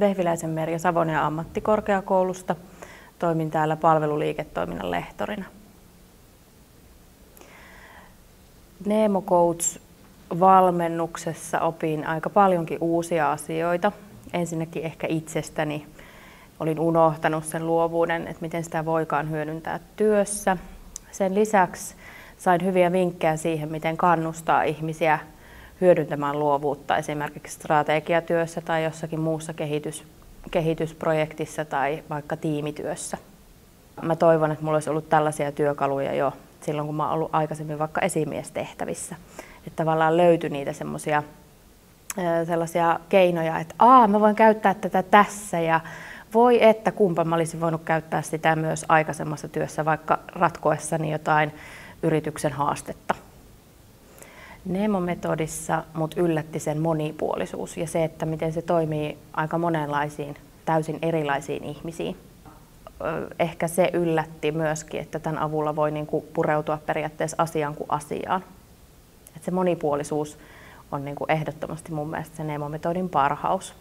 Vehviläisen Merja Savonia ammattikorkeakoulusta. Toimin täällä palveluliiketoiminnan lehtorina. Nemo Coach valmennuksessa opin aika paljonkin uusia asioita. Ensinnäkin ehkä itsestäni olin unohtanut sen luovuuden, että miten sitä voikaan hyödyntää työssä. Sen lisäksi sain hyviä vinkkejä siihen, miten kannustaa ihmisiä hyödyntämään luovuutta esimerkiksi strategiatyössä tai jossakin muussa kehitys, kehitysprojektissa tai vaikka tiimityössä. Mä toivon, että mulla olisi ollut tällaisia työkaluja jo silloin, kun mä oon ollut aikaisemmin vaikka esimiestehtävissä. Että tavallaan löytyi niitä semmoisia sellaisia keinoja, että aa, mä voin käyttää tätä tässä ja voi että kumpa mä olisin voinut käyttää sitä myös aikaisemmassa työssä, vaikka ratkoessani jotain yrityksen haastetta. Nemo-metodissa mut yllätti sen monipuolisuus ja se, että miten se toimii aika monenlaisiin, täysin erilaisiin ihmisiin. Ehkä se yllätti myöskin, että tämän avulla voi niinku pureutua periaatteessa asiaan kuin asiaan. Et se monipuolisuus on niinku ehdottomasti mun mielestä se Nemo-metodin parhaus.